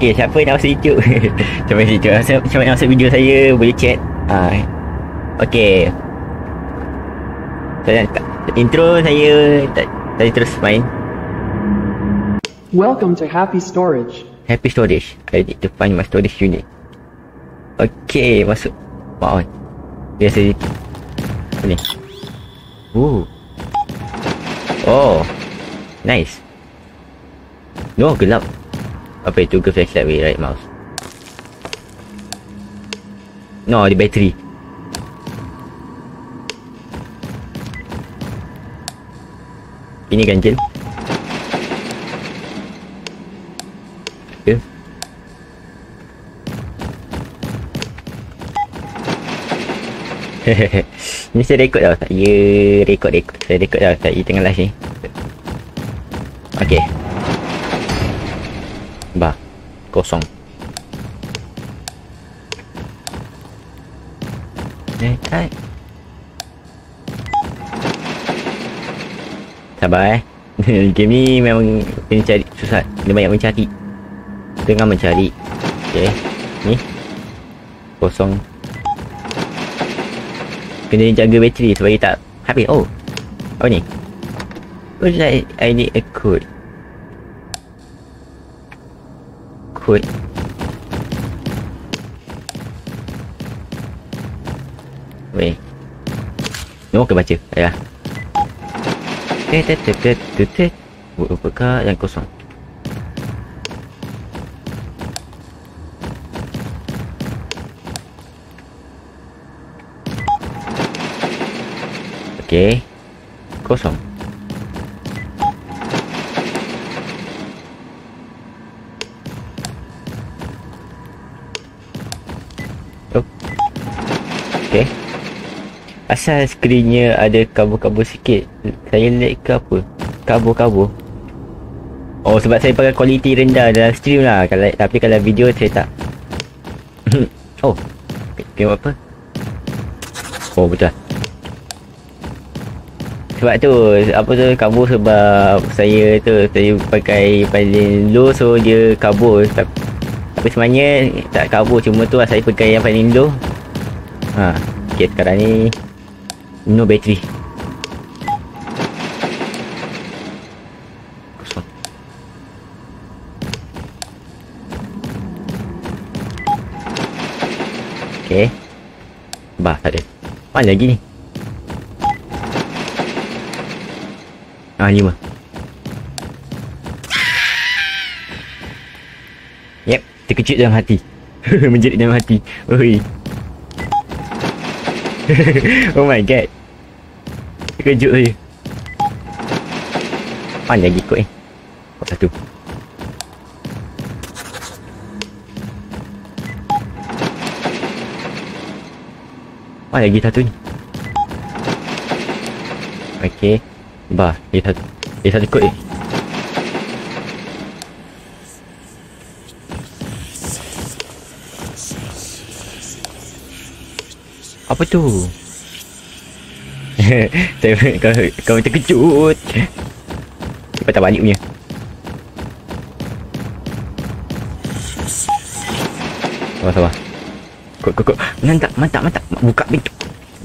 Okay, siapa nak masuk YouTube? siapa yang YouTube? Siapa, siapa yang masuk video saya boleh chat. Ah. Okay. Saya intro saya tak tadi terus main. Welcome to Happy Storage. Happy storage. I need to find my storage unit. Okay, masuk. Wow. Biasa ni. Apa ni? Ooh. Oh. Nice. No, gelap. Apa itu? Ke flashlight with right mouse. No, di bateri. Ini ganjil. Okay. Ni saya rekod tau. Saya rekod rekod. Saya rekod tau. Saya tengah live ni. Okay. Kosong. Hai. Sabar eh. Game ni memang kena cari susah. Dia banyak mencari. Tengah mencari. Okay. Ni. Kosong. Kena jaga bateri supaya tak habis. Oh. Apa ni? Oh, I, I need a code. Code. Weh. No, ke baca. thế Tet tet tet tet tet tet. Buka yang kosong. Okey. Kosong. Okey. Asal skrinnya ada kabur-kabur sikit. Saya lag ke apa? Kabur-kabur. Oh sebab saya pakai kualiti rendah dalam stream lah. Kalau tapi kalau video saya tak. oh. Tengok apa? Oh betul. Sebab tu apa tu kabur sebab saya tu saya pakai paling low so dia kabur tapi, tapi sebenarnya tak kabur cuma tu lah saya pakai yang paling low. Ha, okey sekarang ni no battery. Kosong. Okey. Bah, tak ada. Mana lagi ni? Ah, lima. Yep, terkejut dalam hati. Menjerit dalam hati. Oi. Oh my god. Terkejut saya. Mana lagi kot eh? Oh, satu. Mana lagi satu ni? Okay. Bah, dia satu. Dia satu kot eh. Apa tu? Kau kau terkejut. Cepat tak balik punya. Sabar sabar. Kok kok kok. Mantap mantap mantap. Buka pintu.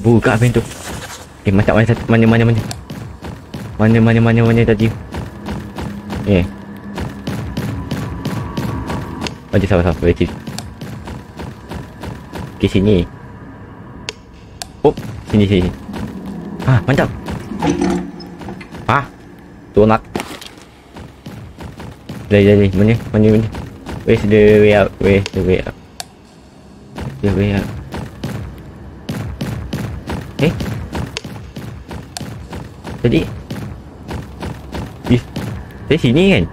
Buka pintu. Eh mantap mana mana mana mana. Mana mana mana mana tadi. Eh. Okey sabar sabar. Boleh Ke sini. Oh, sini sini. Ah, mantap. Ah. Tolak. Dari dari mana? Mana mana? Where's the way out? Where's the way out? The way out. Eh? Tadi Ih, Dari sini kan?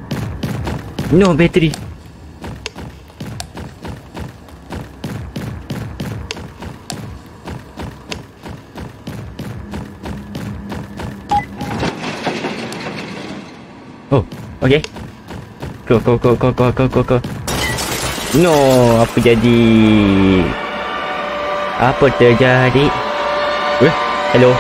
No battery Oh, okay. Go, go, go, go, go, go, go, go. No, apa jadi? Apa terjadi? Eh, hello.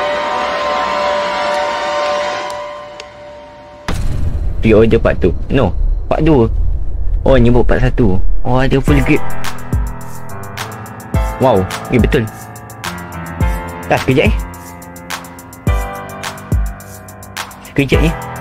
Pre-order part tu No, part 2 Oh ni buat 41 Oh ada full grip Wow Eh betul. Dah sekejap eh. Sekejap ni